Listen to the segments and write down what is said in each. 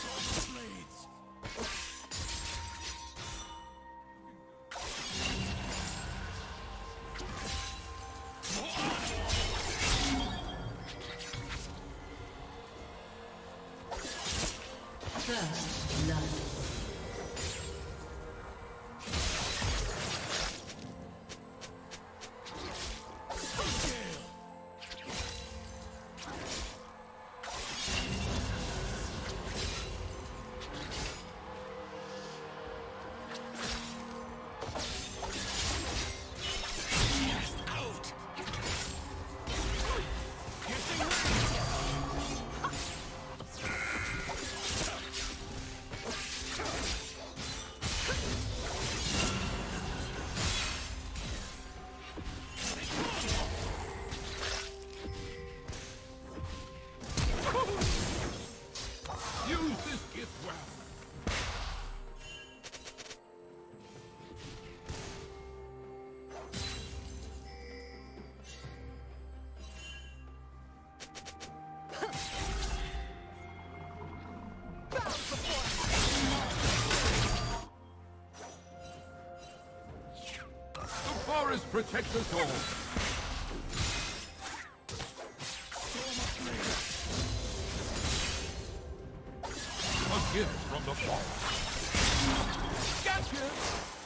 slain. forest protects us all. gift from the fall. Gotcha!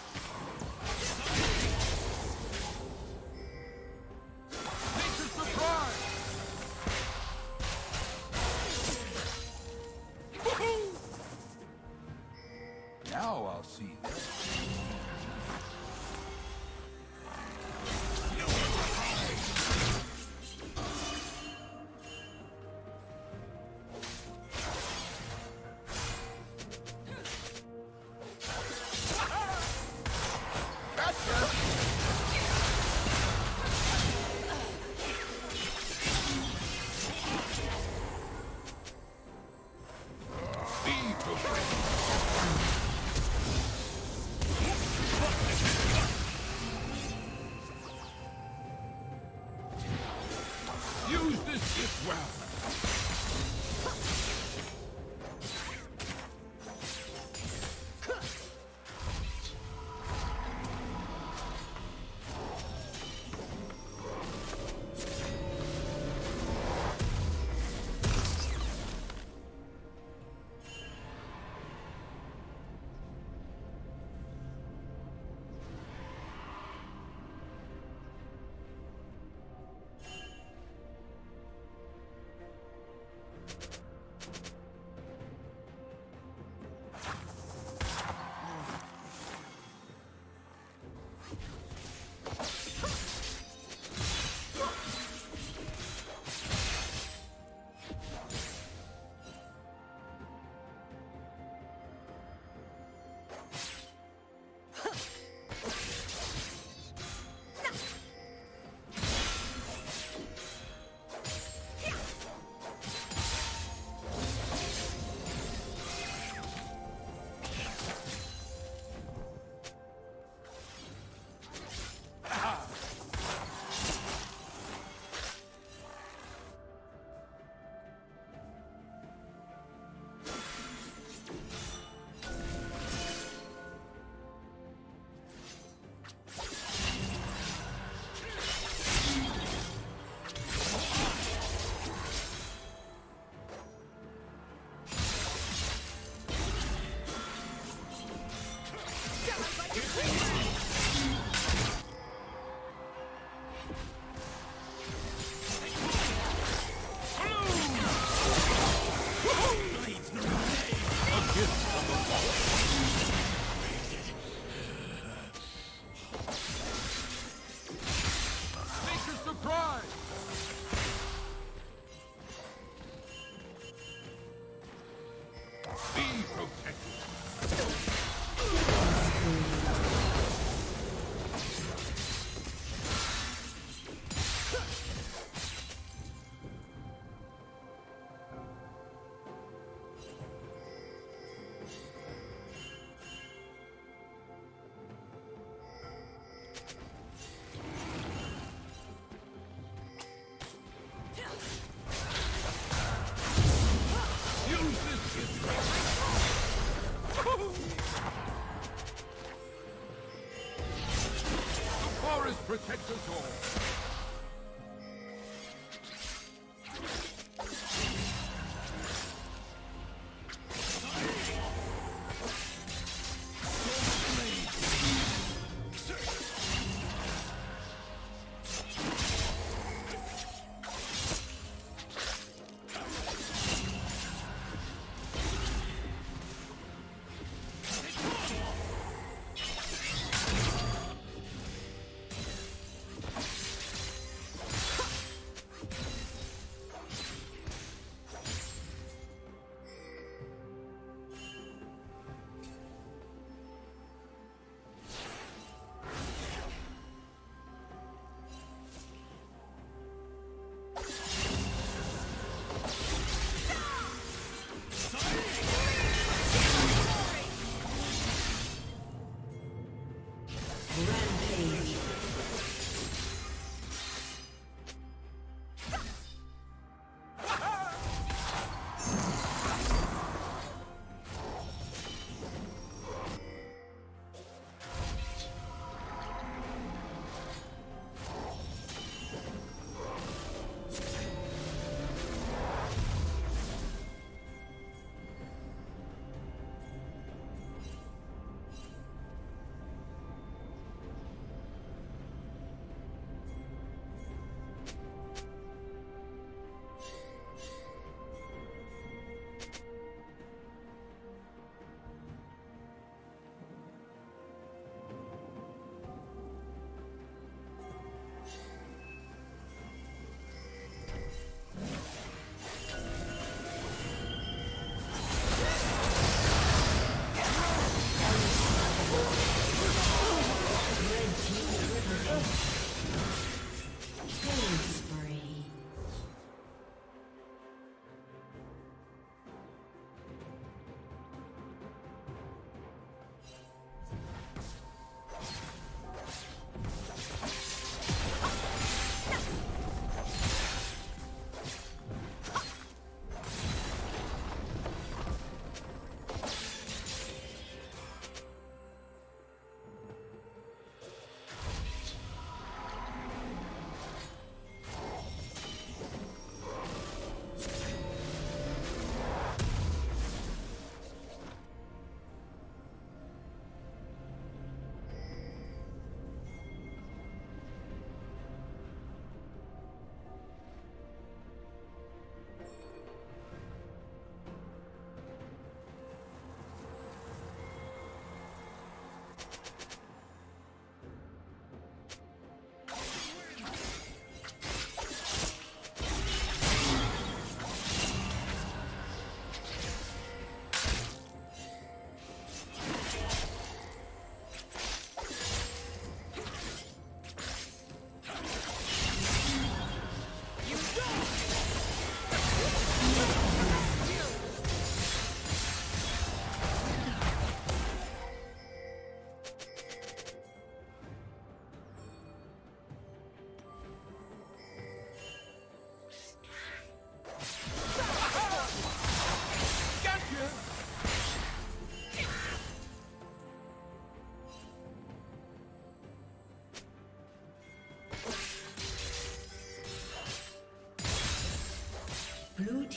Protect us all.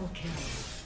Will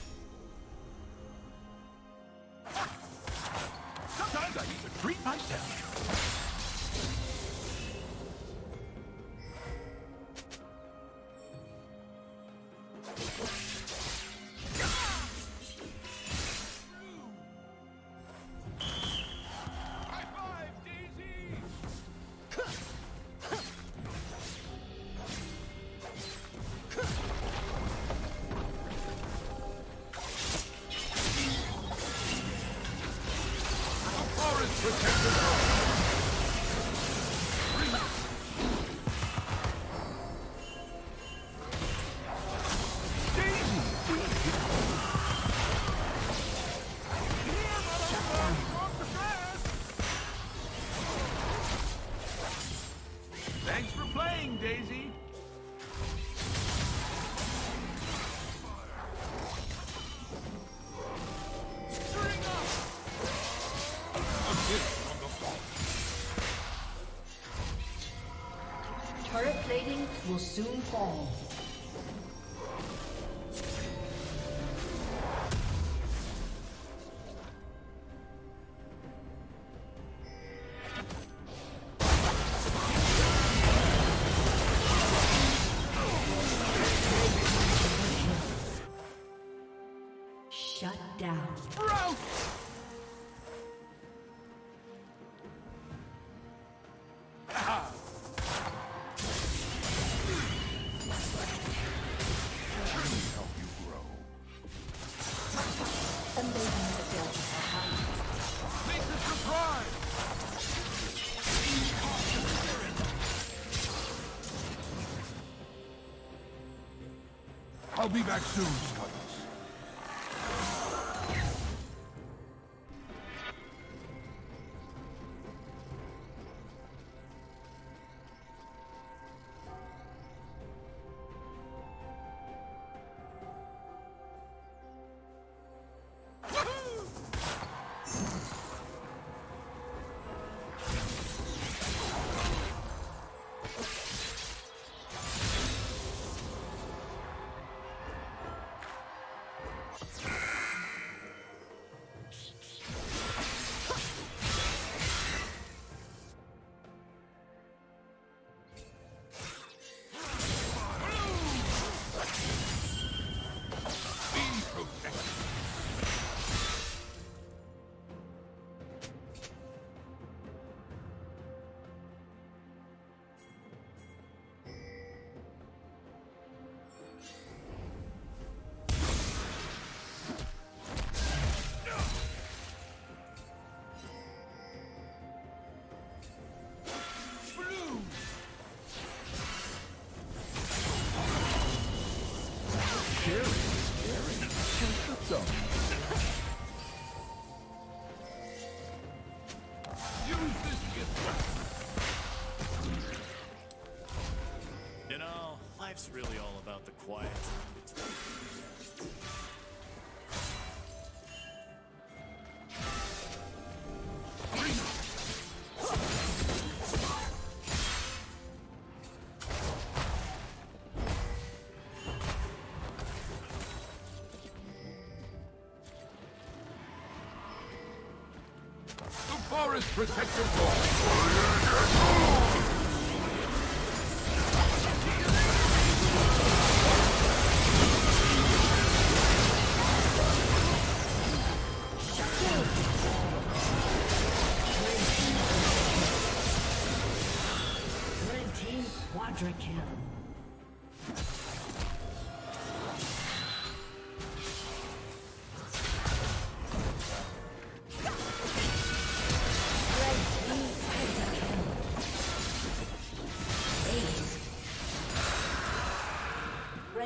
soon fall. I'll be back soon. You know, life's really all about the quiet. Forest protects us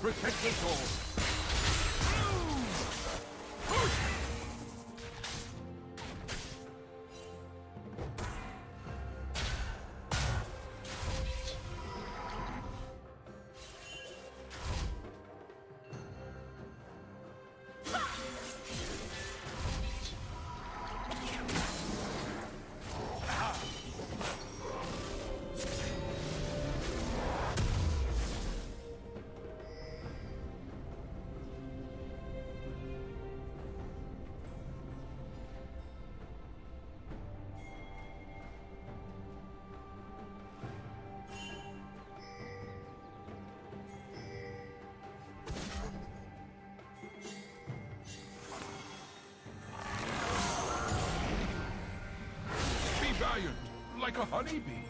Forest protects us all. Like a honeybee.